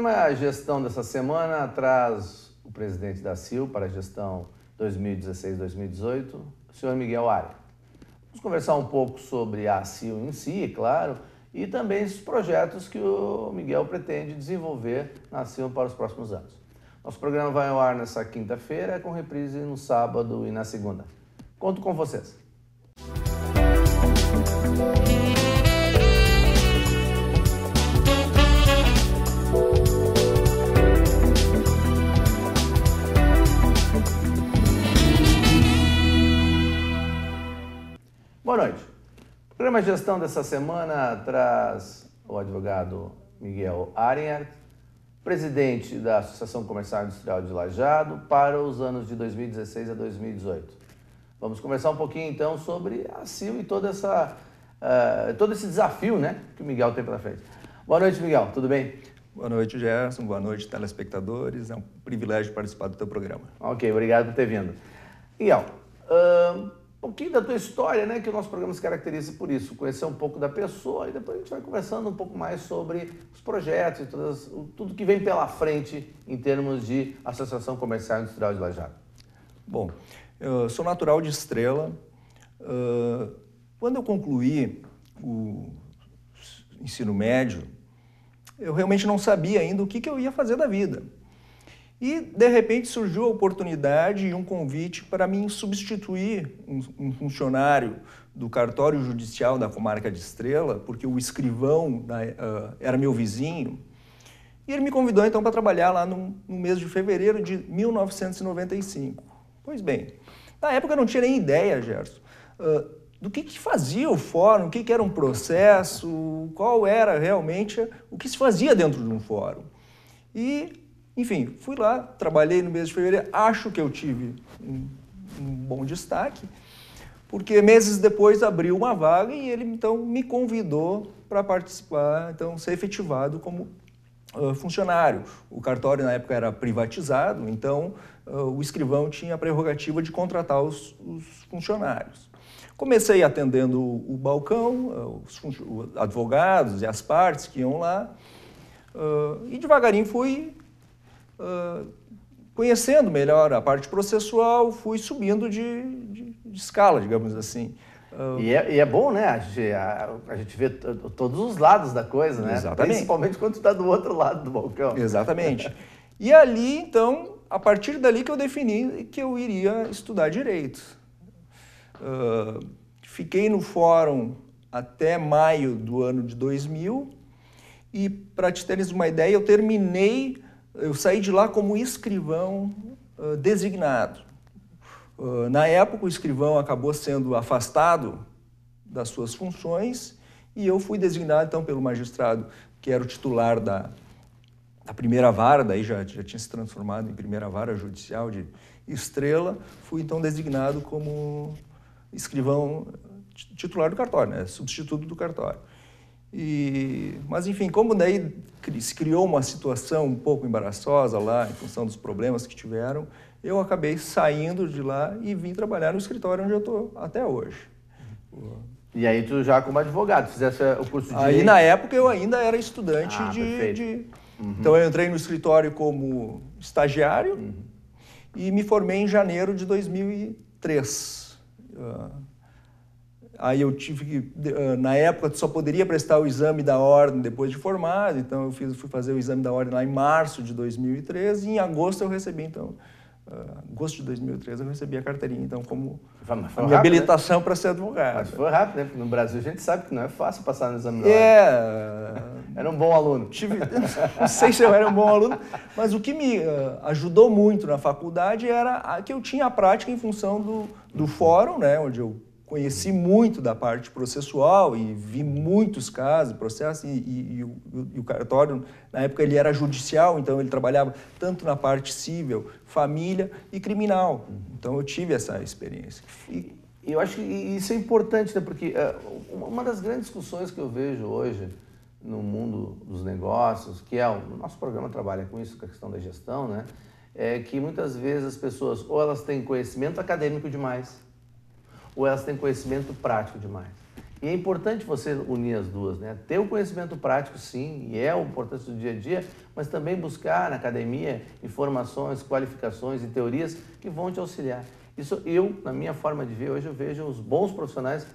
Programa Gestão dessa semana traz o presidente da CIL para a gestão 2016-2018, o senhor Miguel Ari. Vamos conversar um pouco sobre a CIL em si, claro, e também os projetos que o Miguel pretende desenvolver na CIL para os próximos anos. Nosso programa vai ao ar nessa quinta-feira, com reprise no sábado e na segunda. Conto com vocês. Boa noite. O programa Gestão dessa semana traz o advogado Miguel Ariert, presidente da Associação Comercial Industrial de Lajado, para os anos de 2016 a 2018. Vamos conversar um pouquinho então sobre a CIL e toda essa, uh, todo esse desafio né, que o Miguel tem pela frente. Boa noite, Miguel, tudo bem? Boa noite, Gerson. Boa noite, telespectadores. É um privilégio participar do teu programa. Ok, obrigado por ter vindo. Miguel, uh, um pouquinho da tua história, né? Que o nosso programa se caracteriza por isso, conhecer um pouco da pessoa e depois a gente vai conversando um pouco mais sobre os projetos e todas, tudo que vem pela frente em termos de Associação Comercial Industrial de Lajado. Bom, eu sou natural de Estrela. Quando eu concluí o ensino médio, eu realmente não sabia ainda o que eu ia fazer da vida. E, de repente, surgiu a oportunidade e um convite para mim substituir um, funcionário do cartório judicial da comarca de Estrela, porque o escrivão da, uh, era meu vizinho. E ele me convidou, então, para trabalhar lá no, no mês de fevereiro de 1995. Pois bem, na época eu não tinha nem ideia, Gerson, uh, do que, que, fazia o fórum, o que, que, era um processo, qual era realmente o que se fazia dentro de um fórum. E enfim, fui lá, trabalhei no mês de fevereiro, acho que eu tive um, um bom destaque, porque meses depois abriu uma vaga e ele então me convidou para participar, então ser efetivado como uh, funcionário. O cartório na época era privatizado, então uh, o escrivão tinha a prerrogativa de contratar os, os funcionários. Comecei atendendo o, balcão, os, os, advogados e as partes que iam lá, e devagarinho fui conhecendo melhor a parte processual, fui subindo de, de, de escala, digamos assim. Uh, e, é, e, é, bom, né? A gente, a, a gente vê todos os lados da coisa, né? Exatamente. Principalmente quando está do outro lado do balcão. Exatamente. e ali, então, a partir dali que eu defini que eu iria estudar direito. Uh, fiquei no fórum até maio do ano de 2000 e, para te teres uma ideia, eu terminei eu saí de lá como escrivão uh, designado. Uh, na época, o escrivão acabou sendo afastado das suas funções e eu fui designado, então, pelo magistrado que era o titular da, da primeira vara, daí já, já tinha se transformado em primeira vara judicial de Estrela, fui, então, designado como escrivão titular do cartório, né? substituto do cartório. E, mas enfim, como daí se criou uma situação um pouco embaraçosa lá, em função dos problemas que tiveram, eu acabei saindo de lá e vim trabalhar no escritório onde eu estou até hoje. E aí tu já como advogado, fizesse o curso de... Aí na época eu ainda era estudante ah, de... de... Uhum. Então eu entrei no escritório como estagiário uhum. e me formei em janeiro de 2003. Uh, Aí eu tive que, na época, só poderia prestar o exame da ordem depois de formado, então eu fiz, fui fazer o exame da ordem lá em março de 2013 e em agosto eu recebi, então, uh, agosto de 2013 eu recebi a carteirinha, então, como a minha rápido, né? habilitação né? para ser advogado. Mas foi rápido, né? Porque no Brasil a gente sabe que não é fácil passar no exame da ordem. É... Era um bom aluno. Tive, não sei se eu era um bom aluno, mas o que me uh, ajudou muito na faculdade era que eu tinha a prática em função do, do fórum, né? Onde eu conheci muito da parte processual e vi muitos casos, processos, e, e, e, o, e, o, cartório, na época, ele era judicial, então ele trabalhava tanto na parte civil, família e criminal. Então eu tive essa experiência. E eu acho que isso é importante, né? porque uh, uma das grandes discussões que eu vejo hoje no mundo dos negócios, que é o nosso programa trabalha com isso, com a questão da gestão, né? é que muitas vezes as pessoas ou elas têm conhecimento acadêmico demais, ou elas têm conhecimento prático demais. E é importante você unir as duas, né? Ter o conhecimento prático, sim, e é o importante do dia a dia, mas também buscar na academia informações, qualificações e teorias que vão te auxiliar. Isso eu, na minha forma de ver, hoje eu vejo os bons profissionais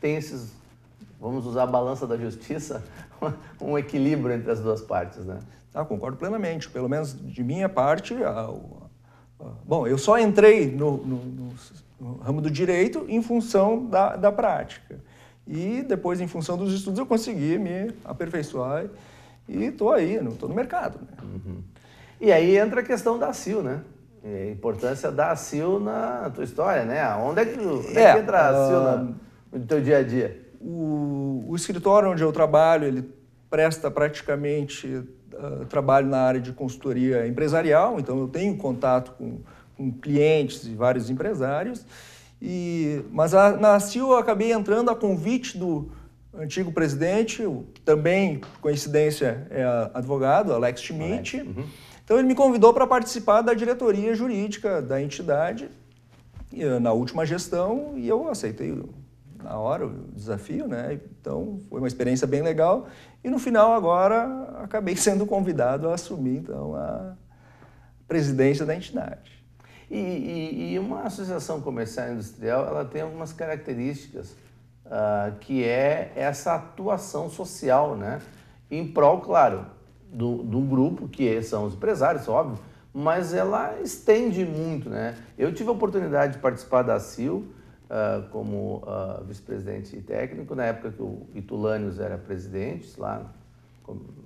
têm esses, vamos usar a balança da justiça, um equilíbrio entre as duas partes, né? Ah, concordo plenamente. Pelo menos de minha parte, a, a, bom, eu só entrei no, no, no, no, ramo do direito em função da, da prática. E depois, em função dos estudos, eu consegui me aperfeiçoar e estou aí, estou no mercado. Né? Uhum. E aí entra a questão da CIL, né? a importância da CIL na tua história, né? Onde é que, onde é, é que entra a CIL uh, no teu dia a dia? O, o escritório onde eu trabalho, ele presta praticamente uh, trabalho na área de consultoria empresarial, então eu tenho contato com, com clientes e vários empresários. E, mas a, na eu acabei entrando a convite do antigo presidente, também, coincidência, é advogado, Alex Schmidt. Alex. Uhum então ele me convidou para participar da diretoria jurídica da entidade na última gestão e eu aceitei na hora o desafio, né? Então foi uma experiência bem legal e no final agora acabei sendo convidado a assumir então a presidência da entidade. E, e, e uma associação comercial industrial ela tem algumas características uh, que é essa atuação social, né? Em prol, claro, do, do grupo, que são os empresários, óbvio, mas ela estende muito, né? Eu tive a oportunidade de participar da CIL uh, como uh, vice-presidente técnico, na época que o Itulânios era presidente, lá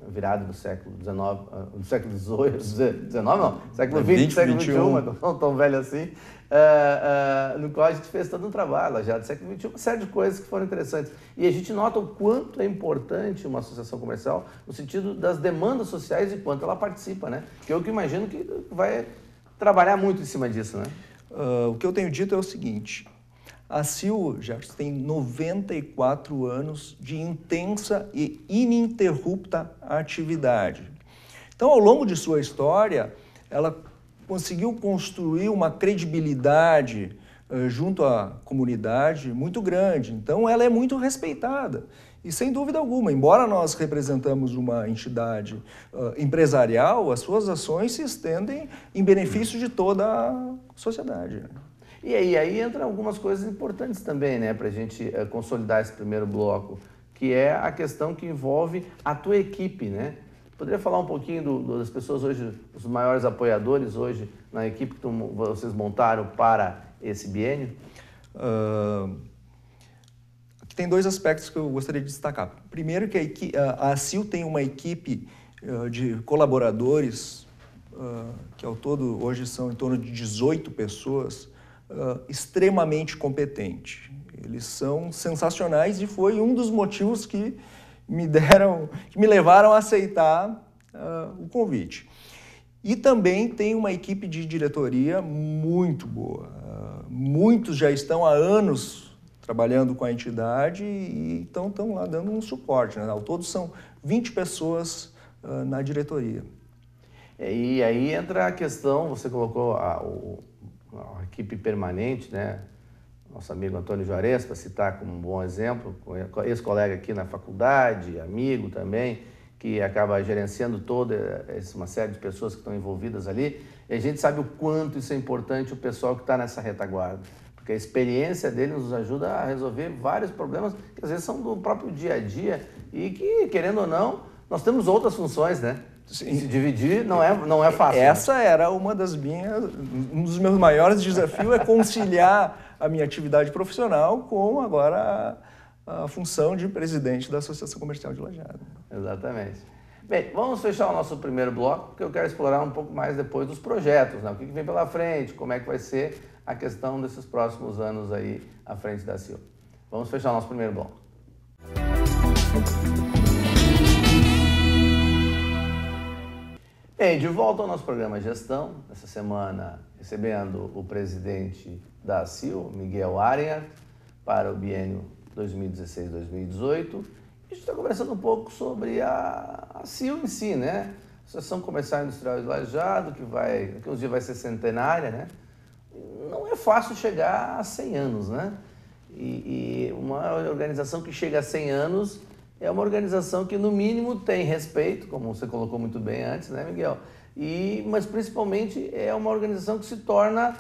virada do século XIX, uh, do século XVIII, XIX não, século XX, século XXI, não tão velho assim, uh, uh, no qual a gente fez todo um trabalho, já do século XXI, uma série de coisas que foram interessantes. E a gente nota o quanto é importante uma associação comercial no sentido das demandas sociais e quanto ela participa, né? Que eu que imagino que vai trabalhar muito em cima disso, né? o que eu tenho dito é o seguinte, a CIL já tem 94 anos de intensa e ininterrupta atividade. Então, ao longo de sua história, ela conseguiu construir uma credibilidade uh, junto à comunidade muito grande. Então, ela é muito respeitada. E sem dúvida alguma, embora nós representamos uma entidade uh, empresarial, as suas ações se estendem em benefício de toda a sociedade. E aí, aí entram algumas coisas importantes também, né, para a gente uh, consolidar esse primeiro bloco, que é a questão que envolve a tua equipe, né? Poderia falar um pouquinho do, das pessoas hoje, os maiores apoiadores hoje na equipe que tu, vocês montaram para esse biênio? Uh, tem dois aspectos que eu gostaria de destacar. Primeiro que a, a CIL tem uma equipe uh, de colaboradores, uh, que ao todo hoje são em torno de 18 pessoas, uh, extremamente competente. Eles são sensacionais e foi um dos motivos que me deram, que me levaram a aceitar uh, o convite. E também tem uma equipe de diretoria muito boa. Uh, muitos já estão há anos trabalhando com a entidade e estão, estão lá dando um suporte. Né? Ao todo são 20 pessoas uh, na diretoria. E aí entra a questão, você colocou a, a equipe permanente, né? nosso amigo Antônio Juarez, para citar como um bom exemplo, ex-colega aqui na faculdade, amigo também, que acaba gerenciando toda uma série de pessoas que estão envolvidas ali. E a gente sabe o quanto isso é importante, o pessoal que está nessa retaguarda. Porque a experiência dele nos ajuda a resolver vários problemas que às vezes são do próprio dia a dia e que, querendo ou não, nós temos outras funções, né? Sim. Se dividir não é, não é fácil. Né? Essa né? era uma das minhas. Um dos meus maiores desafios é conciliar a minha atividade profissional com agora a, a função de presidente da Associação Comercial de Lajado. Exatamente. Bem, vamos fechar o nosso primeiro bloco, porque eu quero explorar um pouco mais depois dos projetos, né? o que vem pela frente, como é que vai ser a questão desses próximos anos aí à frente da CIO. Vamos fechar o nosso primeiro bloco. Bem, de volta ao nosso programa Gestão, essa semana recebendo o presidente da CIL, Miguel Arias, para o biênio 2016-2018. A gente está conversando um pouco sobre a, a CIL em si, né? Associação Comercial Industrial de Lajado, que vai, daqui uns dias vai ser centenária, né? Não é fácil chegar a 100 anos, né? E, e uma organização que chega a 100 anos é uma organização que, no mínimo, tem respeito, como você colocou muito bem antes, né, Miguel? E, mas, principalmente, é uma organização que se torna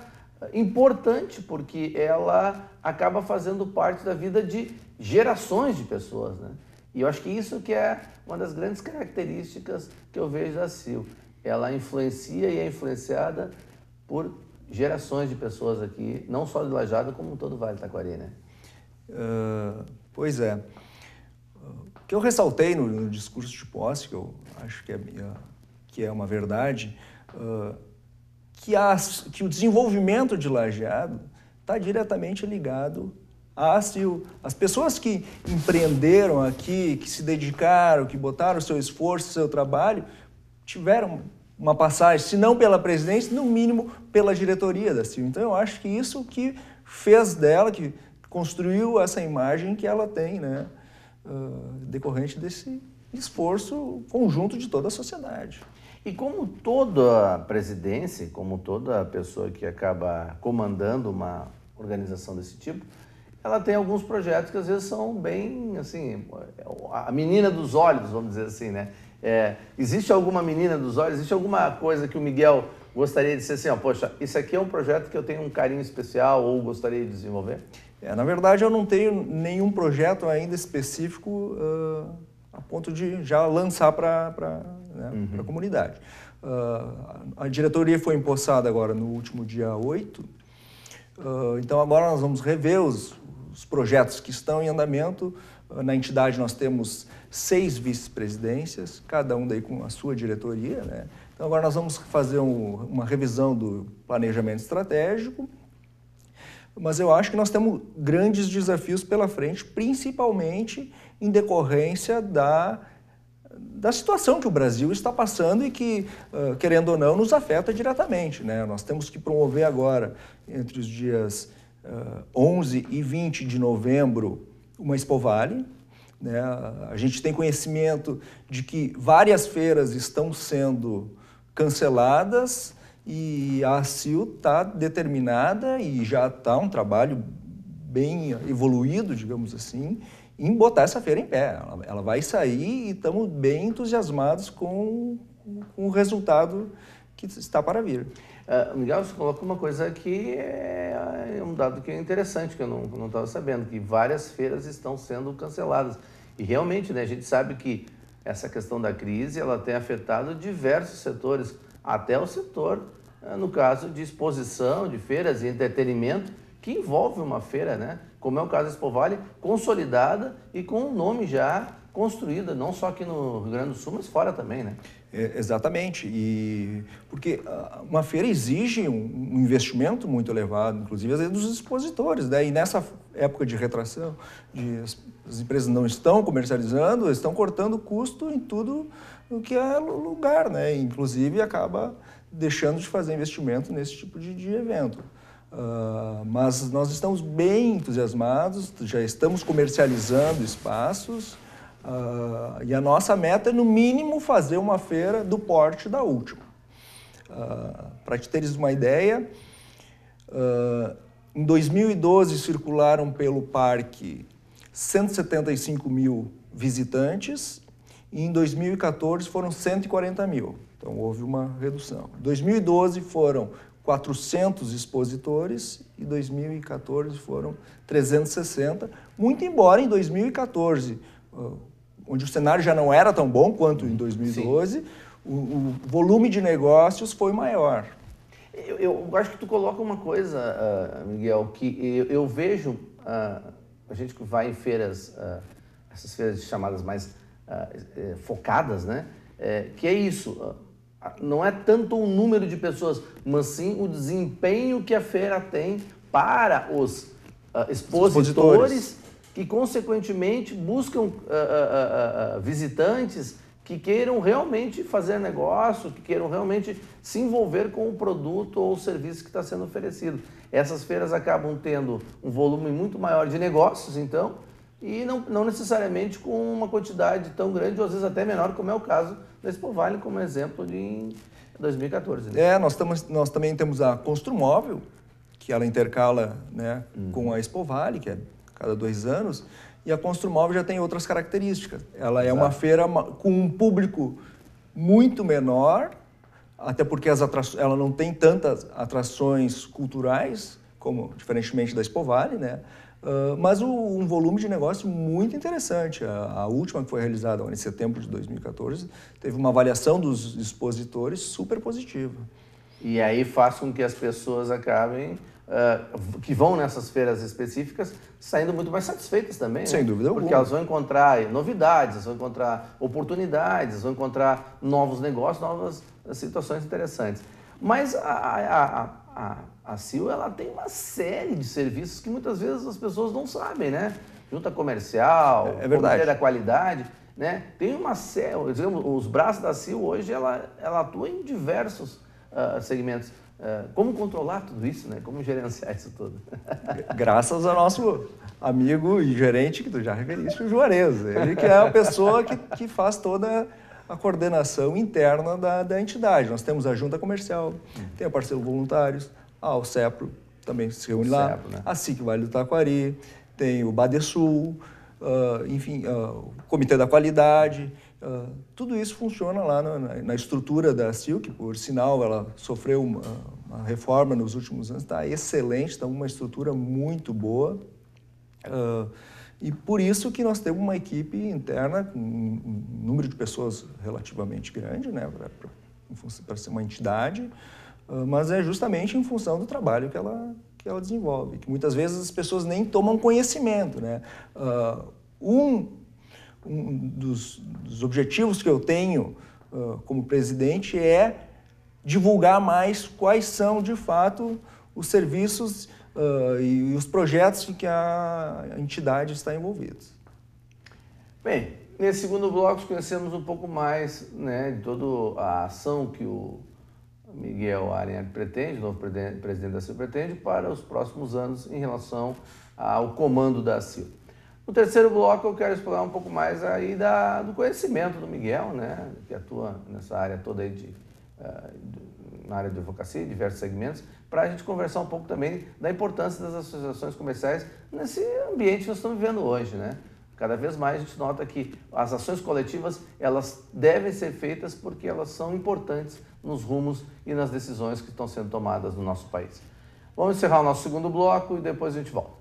importante, porque ela acaba fazendo parte da vida de gerações de pessoas, né? E eu acho que isso que é uma das grandes características que eu vejo da CIL. Ela influencia e é influenciada por gerações de pessoas aqui, não só de Lajado, como todo o Vale Taquari, né? Uh, pois é. Que eu ressaltei no, no, discurso de posse, que eu acho que é, que é uma verdade, uh, que, as, que o desenvolvimento de Lajeado está diretamente ligado a CIL. As pessoas que empreenderam aqui, que se dedicaram, que botaram seu esforço, seu trabalho, tiveram uma passagem, se não pela presidência, no mínimo pela diretoria da CIL. Então eu acho que isso que fez dela, que construiu essa imagem que ela tem, né? Decorrente desse esforço conjunto de toda a sociedade. E como toda presidência, como toda pessoa que acaba comandando uma organização desse tipo, ela tem alguns projetos que às vezes são bem, assim, a menina dos olhos, vamos dizer assim, né? É, existe alguma menina dos olhos, existe alguma coisa que o Miguel gostaria de ser assim, ó, poxa, isso aqui é um projeto que eu tenho um carinho especial ou gostaria de desenvolver? É, na verdade, eu não tenho nenhum projeto ainda específico uh, a ponto de já lançar para né, uhum. a comunidade. Uh, a diretoria foi empossada agora no último dia 8, uh, então agora nós vamos rever os, os projetos que estão em andamento. Na entidade nós temos seis vice-presidências, cada um daí com a sua diretoria. Né? Então agora nós vamos fazer um, uma revisão do planejamento estratégico, mas eu acho que nós temos grandes desafios pela frente, principalmente em decorrência da, da situação que o Brasil está passando e que, querendo ou não, nos afeta diretamente. Né? Nós temos que promover agora, entre os dias uh, 11 e 20 de novembro, uma Expo Vale. Né? A gente tem conhecimento de que várias feiras estão sendo canceladas e a ACIL está determinada e já está um trabalho bem evoluído, digamos assim, em botar essa feira em pé. Ela, ela vai sair e estamos bem entusiasmados com, com o resultado que está para vir. Uh, Miguel, você colocou uma coisa que é, é um dado que é interessante, que eu não estava sabendo, que várias feiras estão sendo canceladas. E realmente, né, a gente sabe que essa questão da crise ela tem afetado diversos setores, até o setor, uh, no caso de exposição, de feiras e entretenimento, que envolve uma feira, né? como é o caso da Expo Vale, consolidada e com um nome já construída, não só aqui no Rio Grande do Sul, mas fora também, né? É, exatamente, e porque ah, uma feira exige um investimento muito elevado, inclusive às vezes dos expositores, né? E nessa época de retração, de, as, as empresas não estão comercializando, estão cortando custo em tudo o que é lugar, né? Inclusive acaba deixando de fazer investimento nesse tipo de, de evento. Uh, mas nós estamos bem entusiasmados, já estamos comercializando espaços, Uh, e a nossa meta é, no mínimo, fazer uma feira do porte da última. Uh, Para te teres uma ideia, em 2012 circularam pelo parque 175 mil visitantes e em 2014 foram 140 mil. Então houve uma redução. Em 2012 foram 400 expositores e 2014 foram 360, muito embora em 2014 onde o cenário já não era tão bom quanto em 2012, o, o, volume de negócios foi maior. Eu, eu, acho que tu coloca uma coisa, uh, Miguel, que eu, eu vejo, uh, a gente que vai em feiras, uh, essas feiras chamadas mais eh, focadas, né? É, que é isso, não é tanto o número de pessoas, mas sim o desempenho que a feira tem para os expositores, expositores que, consequentemente, buscam uh, uh, uh, visitantes que queiram realmente fazer negócio, que queiram realmente se envolver com o produto ou o serviço que está sendo oferecido. Essas feiras acabam tendo um volume muito maior de negócios, então, e não, não necessariamente com uma quantidade tão grande, ou às vezes até menor, como é o caso da Expo Vale, como exemplo de 2014. Né? É, nós, tamo, nós também temos a Construmóvel, que ela intercala né, uhum. com a Expo Vale, que é cada dois anos, e a Construmóvel já tem outras características. Ela é Exato. uma feira com um público muito menor, até porque as ela não tem tantas atrações culturais, como diferentemente da Expo Vale, né? Uh, mas o, um volume de negócio muito interessante. A, a, última que foi realizada em setembro de 2014 teve uma avaliação dos expositores super positiva. E aí faz com que as pessoas acabem uh, que vão nessas feiras específicas saindo muito mais satisfeitas também. Sem né? dúvida Porque alguma. elas vão encontrar novidades, vão encontrar oportunidades, vão encontrar novos negócios, novas situações interessantes. Mas a, a, a, a CIO ela tem uma série de serviços que muitas vezes as pessoas não sabem, né? Junta comercial, é, é verdade. da qualidade. Né? Tem uma série, os braços da CIO hoje ela, ela atua em diversos uh, segmentos. É, como controlar tudo isso, né? Como gerenciar isso tudo? Graças ao nosso amigo e gerente que tu já referiste, o Juarez. Ele que é a pessoa que, que faz toda a coordenação interna da, da entidade. Nós temos a junta comercial, tem a parceiro voluntários, a o CEPRO também se reúne lá, CEPRO, né? a SIC Vale do Taquari, tem o Badesul, uh, enfim, uh, o Comitê da Qualidade, Uh, tudo isso funciona lá na, na, estrutura da Silk, por sinal, ela sofreu uma, uma reforma nos últimos anos, está excelente, está uma estrutura muito boa. Uh, e por isso que nós temos uma equipe interna um número de pessoas relativamente grande, né, para ser uma entidade, uh, mas é justamente em função do trabalho que ela, que ela desenvolve, que muitas vezes as pessoas nem tomam conhecimento. Né? um um dos, dos, objetivos que eu tenho uh, como presidente é divulgar mais quais são, de fato, os serviços uh, e, os projetos em que a entidade está envolvida. Bem, nesse segundo bloco conhecemos um pouco mais né, de toda a ação que o Miguel Arenha pretende, novo presidente da CIL pretende, para os próximos anos em relação ao comando da CIL. No terceiro bloco, eu quero explorar um pouco mais aí da, do conhecimento do Miguel, né, que atua nessa área toda aí de, uh, na área de advocacia, diversos segmentos, para a gente conversar um pouco também da importância das associações comerciais nesse ambiente que nós estamos vivendo hoje, né? Cada vez mais a gente nota que as ações coletivas elas devem ser feitas porque elas são importantes nos rumos e nas decisões que estão sendo tomadas no nosso país. Vamos encerrar o nosso segundo bloco e depois a gente volta.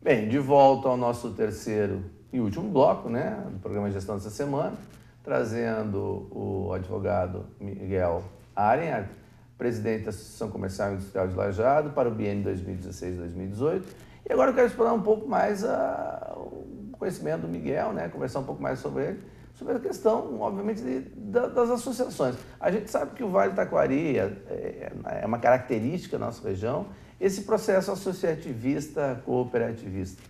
Bem, de volta ao nosso terceiro e último bloco, né, do programa de gestão dessa semana, trazendo o advogado Miguel Arenhardt, presidente da Associação Comercial e Industrial de Lajado, para o biênio 2016-2018. E agora eu quero explorar um pouco mais a, o conhecimento do Miguel, né, conversar um pouco mais sobre ele, sobre a questão, obviamente, de, das associações. A gente sabe que o Vale do Taquari é, é, é uma característica da nossa região, esse processo associativista, cooperativista.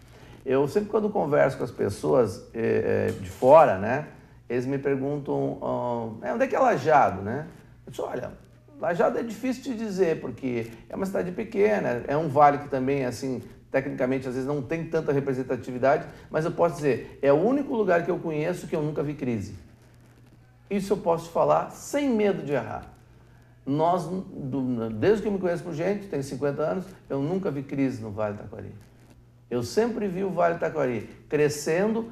Eu sempre quando converso com as pessoas é, de fora, né, eles me perguntam é, onde é que é Lajado, né? Eu disse, olha, Lajado é difícil de dizer porque é uma cidade pequena, é um vale que também assim tecnicamente às vezes não tem tanta representatividade, mas eu posso dizer é o único lugar que eu conheço que eu nunca vi crise. Isso eu posso falar sem medo de errar. Nós, desde que eu me conheço por gente, tenho 50 anos, eu nunca vi crise no Vale do Taquari. Eu sempre vi o Vale do Taquari crescendo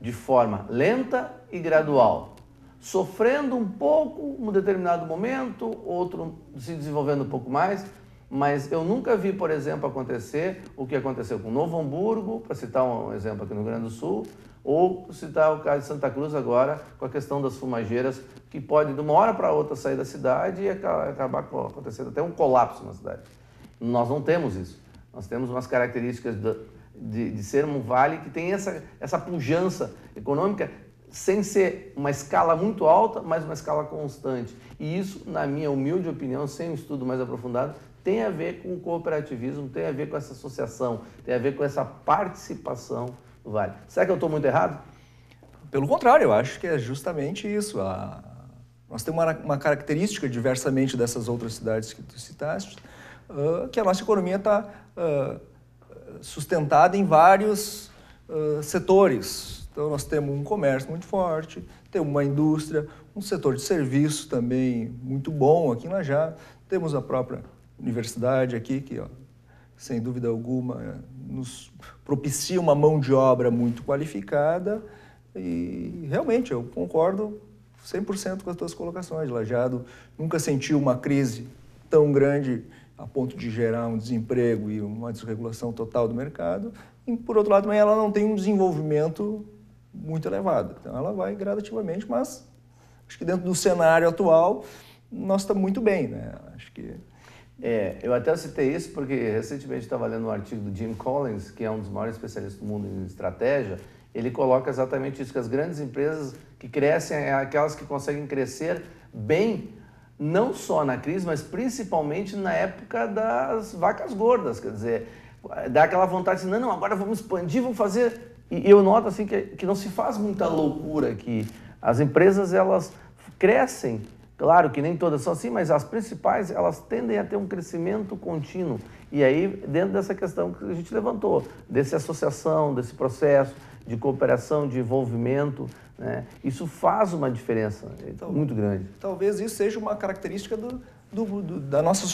de forma lenta e gradual, sofrendo um pouco um determinado momento, outro se desenvolvendo um pouco mais, mas eu nunca vi, por exemplo, acontecer o que aconteceu com Novo Hamburgo, para citar um exemplo aqui no Rio Grande do Sul, ou citar o caso de Santa Cruz agora, com a questão das fumageiras, que pode de uma hora para outra sair da cidade e acabar acontecendo até um colapso na cidade. Nós não temos isso. Nós temos umas características de, de, de ser um vale que tem essa, essa pujança econômica sem ser uma escala muito alta, mas uma escala constante. E isso, na minha humilde opinião, sem um estudo mais aprofundado, tem a ver com o cooperativismo, tem a ver com essa associação, tem a ver com essa participação Vale. Será que eu estou muito errado? Pelo contrário, eu acho que é justamente isso. A... Nós temos uma, uma, característica, diversamente dessas outras cidades que tu citaste, uh, que a nossa economia está uh, sustentada em vários uh, setores. Então, nós temos um comércio muito forte, temos uma indústria, um setor de serviços também muito bom aqui em Lajá, Temos a própria universidade aqui, que, ó, sem dúvida alguma, nos propicia uma mão de obra muito qualificada e realmente eu concordo 100% com as tuas colocações. Lajado nunca sentiu uma crise tão grande a ponto de gerar um desemprego e uma desregulação total do mercado. E, por outro lado, também ela não tem um desenvolvimento muito elevado. Então, ela vai gradativamente, mas acho que dentro do cenário atual, nós estamos muito bem. Né? Acho que... É, eu até citei isso porque recentemente estava lendo um artigo do Jim Collins, que é um dos maiores especialistas do mundo em estratégia, ele coloca exatamente isso, que as grandes empresas que crescem é aquelas que conseguem crescer bem, não só na crise, mas principalmente na época das vacas gordas, quer dizer, dá aquela vontade de assim, não, não, agora vamos expandir, vamos fazer... E eu noto assim que, que não se faz muita loucura aqui. As empresas, elas crescem, claro que nem todas são assim, mas as principais, elas tendem a ter um crescimento contínuo. E aí, dentro dessa questão que a gente levantou, dessa associação, desse processo, de cooperação, de envolvimento. Né? Isso faz uma diferença então, muito grande. Talvez isso seja uma característica do, do, do, da nossa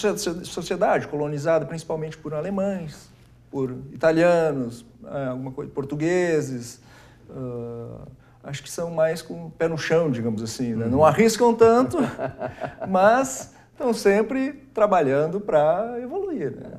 sociedade, colonizada principalmente por alemães, por italianos, é, alguma coisa, portugueses. Uh, acho que são mais com o pé no chão, digamos assim. Né? Uhum. Não arriscam tanto, mas estão sempre trabalhando para evoluir. Né?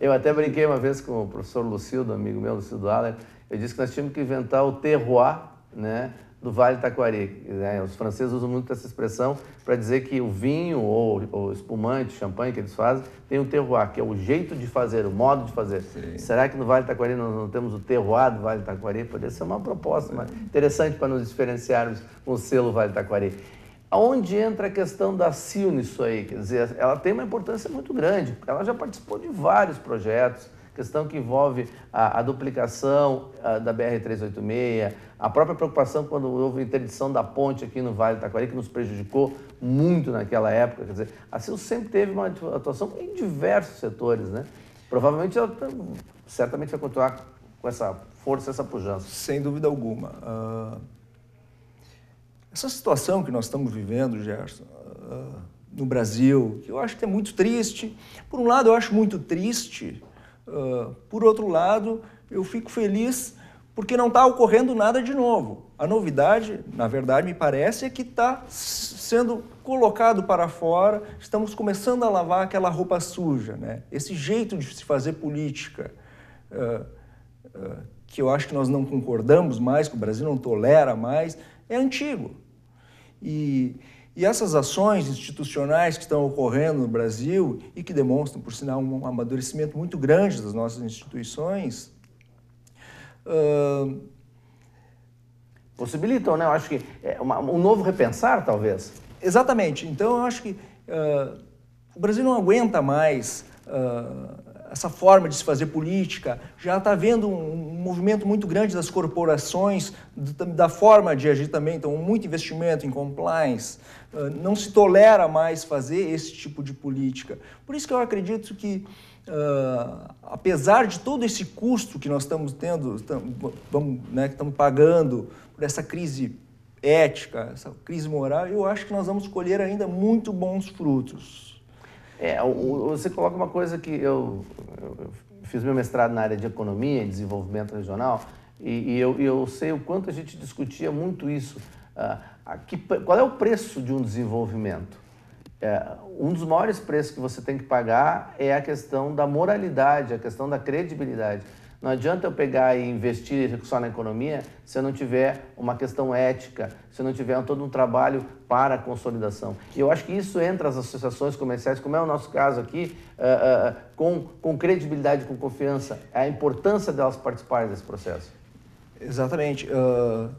Eu até brinquei uma vez com o professor Lucildo, amigo meu, Lucildo Aller, eu disse que nós tínhamos que inventar o terroir né, do Vale do Taquari. Né? Os franceses usam muito essa expressão para dizer que o vinho ou o espumante, champanhe que eles fazem, tem o terroir, que é o jeito de fazer, o modo de fazer. Sim. Será que no Vale do Taquari nós não temos o terroir do Vale do Taquari? Poderia ser uma proposta é. interessante para nos diferenciarmos com o selo Vale do Taquari. Aonde entra a questão da CIL nisso aí? Quer dizer, ela tem uma importância muito grande. Ela já participou de vários projetos, questão que envolve a, a duplicação a, da BR-386, a própria preocupação quando houve interdição da ponte aqui no Vale do Taquari, que nos prejudicou muito naquela época. Quer dizer, a CIL sempre teve uma atuação em diversos setores, né? Provavelmente ela certamente vai continuar com essa força, essa pujança. Sem dúvida alguma. Uh, essa situação que nós estamos vivendo, Gerson, uh, no Brasil, que eu acho que é muito triste. Por um lado, eu acho muito triste Uh, por outro lado, eu fico feliz porque não está ocorrendo nada de novo. A novidade, na verdade, me parece, é que está sendo colocado para fora, estamos começando a lavar aquela roupa suja. Né? Esse jeito de se fazer política, uh, uh, que eu acho que nós não concordamos mais, que o Brasil não tolera mais, é antigo. E, e essas ações institucionais que estão ocorrendo no Brasil e que demonstram, por sinal, um amadurecimento muito grande das nossas instituições, uh... possibilitam, né? Eu acho que é uma, um novo repensar, talvez. Exatamente. Então, eu acho que uh, o Brasil não aguenta mais uh, essa forma de se fazer política, já está havendo um, movimento muito grande das corporações, da forma de agir também, então muito investimento em compliance, não se tolera mais fazer esse tipo de política. Por isso que eu acredito que, uh, apesar de todo esse custo que nós estamos tendo, estamos, né, estamos pagando por essa crise ética, essa crise moral, eu acho que nós vamos colher ainda muito bons frutos. É, você coloca uma coisa que eu, eu fiz meu mestrado na área de economia e desenvolvimento regional e, e eu, eu, sei o quanto a gente discutia muito isso. Aqui, qual é o preço de um desenvolvimento? É, um dos maiores preços que você tem que pagar é a questão da moralidade, a questão da credibilidade. Não adianta eu pegar e investir só na economia se eu não tiver uma questão ética, se eu não tiver todo um trabalho para a consolidação. E eu acho que isso entra as associações comerciais, como é o nosso caso aqui, uh, uh, com, com credibilidade, com confiança, a importância delas participarem desse processo. Exatamente. Uh,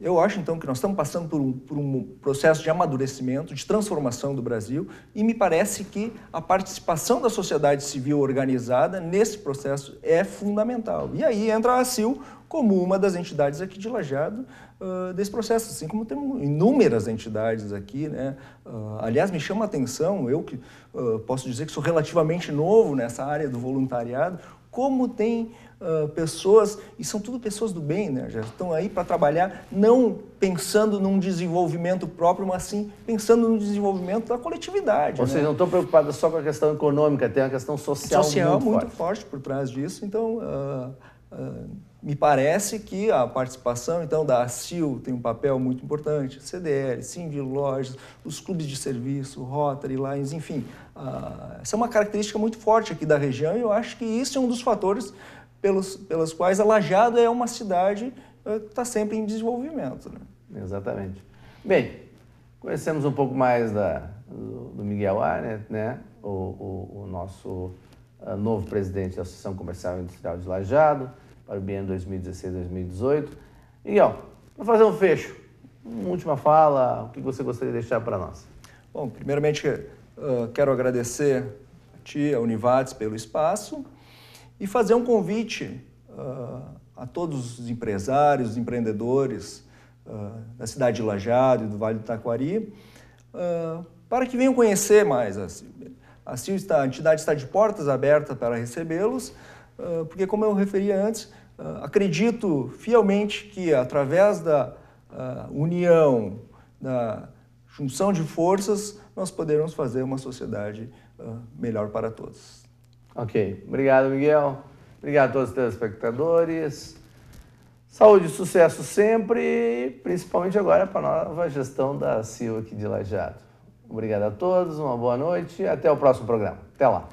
eu acho, então, que nós estamos passando por um, por um, processo de amadurecimento, de transformação do Brasil, e me parece que a participação da sociedade civil organizada nesse processo é fundamental. E aí entra a CIL como uma das entidades aqui de Lajado uh, desse processo, assim como temos inúmeras entidades aqui. Né? Uh, aliás, me chama a atenção, eu que uh, posso dizer que sou relativamente novo nessa área do voluntariado, como tem uh, pessoas, e são tudo pessoas do bem, né? já estão aí para trabalhar, não pensando num desenvolvimento próprio, mas sim pensando no desenvolvimento da coletividade. Ou né? seja, não estão preocupados só com a questão econômica, tem uma questão social, social muito, muito forte. forte por trás disso. Então, uh, uh, me parece que a participação então da ACIL tem um papel muito importante, CDL, de Lojas, os clubes de serviço, Rotary, Lines, enfim. Uh, essa é uma característica muito forte aqui da região e eu acho que isso é um dos fatores pelos, pelas quais a Lajado é uma cidade que está sempre em desenvolvimento. Né? Exatamente. Bem, conhecemos um pouco mais da, do, Miguel Arnet, né? o, o, o nosso novo presidente da Associação Comercial e Industrial de Lajado, para o biênio 2016-2018. Miguel, para fazer um fecho, uma última fala, o que você gostaria de deixar para nós? Bom, primeiramente uh, quero agradecer a ti, a Univates, pelo espaço e fazer um convite uh, a todos os empresários, os empreendedores uh, da cidade de Lajado e do Vale do Taquari, para que venham conhecer mais a CIL. A CIL está, a entidade está de portas abertas para recebê-los, porque como eu referi antes, Uh, acredito fielmente que através da uh, união, da junção de forças, nós poderemos fazer uma sociedade uh, melhor para todos. Ok. Obrigado, Miguel. Obrigado a todos os telespectadores. Saúde e sucesso sempre, principalmente agora para a nova gestão da Silva aqui de Lajado. Obrigado a todos, uma boa noite e até o próximo programa. Até lá.